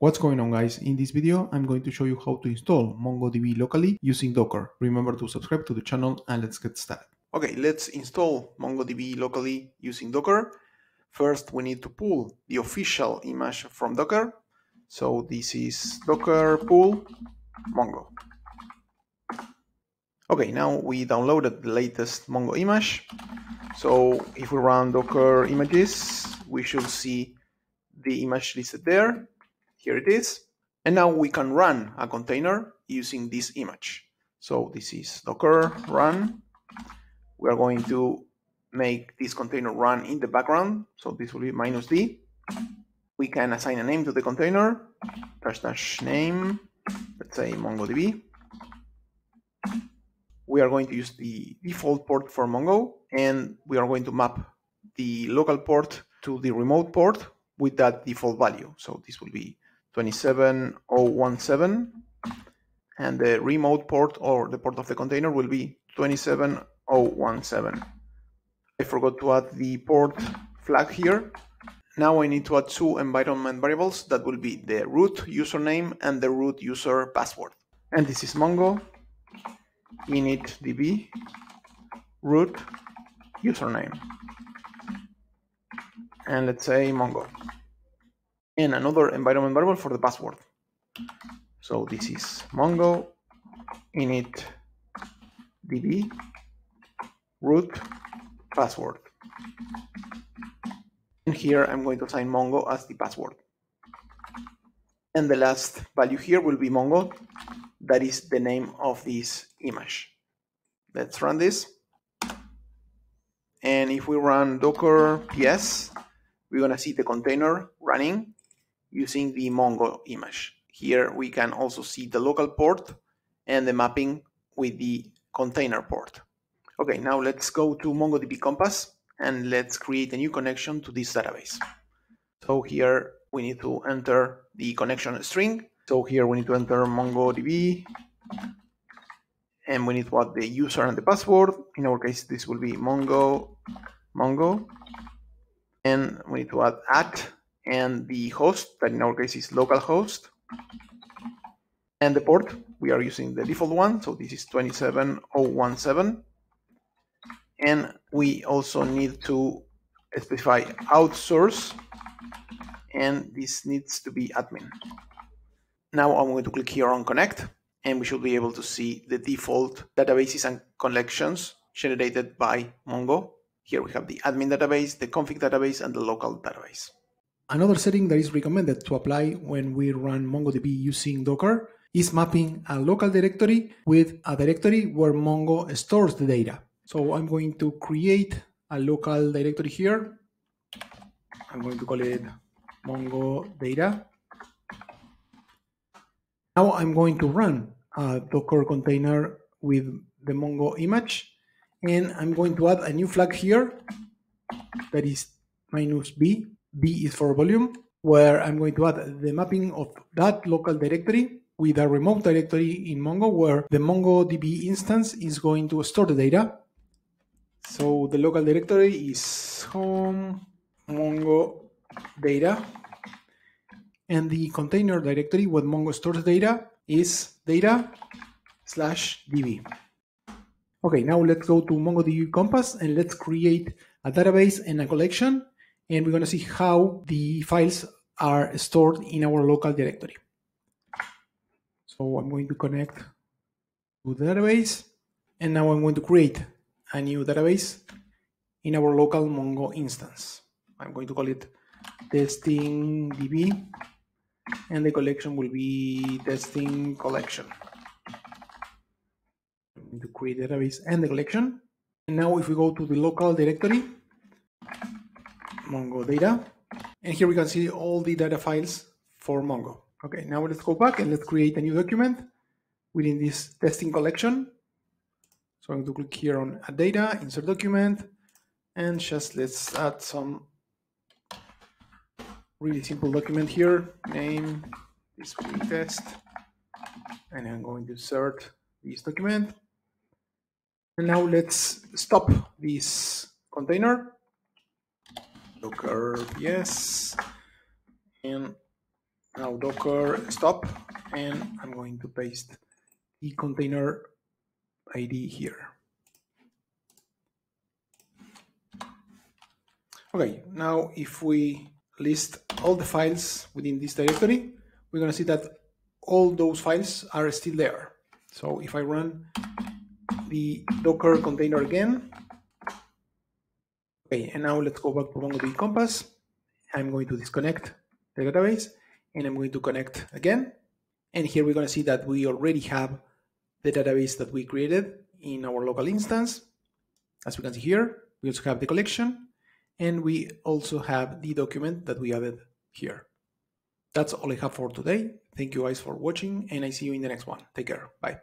What's going on guys? In this video, I'm going to show you how to install MongoDB locally using Docker. Remember to subscribe to the channel and let's get started. Okay, let's install MongoDB locally using Docker. First, we need to pull the official image from Docker. So this is Docker pull Mongo. Okay, now we downloaded the latest Mongo image. So if we run Docker images, we should see the image listed there here it is. And now we can run a container using this image. So this is docker run. We are going to make this container run in the background. So this will be minus d. We can assign a name to the container, dash dash name, let's say MongoDB. We are going to use the default port for Mongo, and we are going to map the local port to the remote port with that default value. So this will be 27017 and the remote port or the port of the container will be 27017. I forgot to add the port flag here. Now I need to add two environment variables that will be the root username and the root user password. And this is Mongo initdb root username. And let's say Mongo and another environment variable for the password. So this is Mongo init db root password. And here I'm going to assign Mongo as the password. And the last value here will be Mongo. That is the name of this image. Let's run this. And if we run docker ps, we're going to see the container running using the Mongo image. Here we can also see the local port and the mapping with the container port. Okay, now let's go to MongoDB Compass and let's create a new connection to this database. So here we need to enter the connection string. So here we need to enter MongoDB and we need to add the user and the password. In our case, this will be Mongo, Mongo. And we need to add at and the host, that in our case is localhost, and the port, we are using the default one, so this is 27017. And we also need to specify authSource, and this needs to be admin. Now I'm going to click here on connect, and we should be able to see the default databases and collections generated by Mongo. Here we have the admin database, the config database, and the local database. Another setting that is recommended to apply when we run MongoDB using Docker is mapping a local directory with a directory where Mongo stores the data. So I'm going to create a local directory here. I'm going to call it Mongo data. Now I'm going to run a Docker container with the Mongo image and I'm going to add a new flag here that is minus v V is for volume, where I'm going to add the mapping of that local directory with a remote directory in Mongo where the MongoDB instance is going to store the data. So the local directory is home Mongo data and the container directory where Mongo stores data is data slash db. Okay, now let's go to MongoDB Compass and let's create a database and a collection and we're going to see how the files are stored in our local directory. So I'm going to connect to the database, and now I'm going to create a new database in our local Mongo instance. I'm going to call it testing db, and the collection will be testing collection. I'm going to create database and the collection. And now if we go to the local directory, Mongo data. And here we can see all the data files for Mongo. Okay, now let's go back and let's create a new document within this testing collection. So I'm going to click here on add data, insert document, and just let's add some really simple document here, name, display test, and I'm going to insert this document. And now let's stop this container docker ps and Now docker stop, and I'm going to paste the container ID here. Okay, now if we list all the files within this directory, we're going to see that all those files are still there. So if I run the Docker container again, okay, and now let's go back to MongoDB Compass. I'm going to disconnect the database and I'm going to connect again. And here we're going to see that we already have the database that we created in our local instance. As we can see here, we also have the collection and we also have the document that we added here. That's all I have for today. Thank you guys for watching and I see you in the next one. Take care. Bye.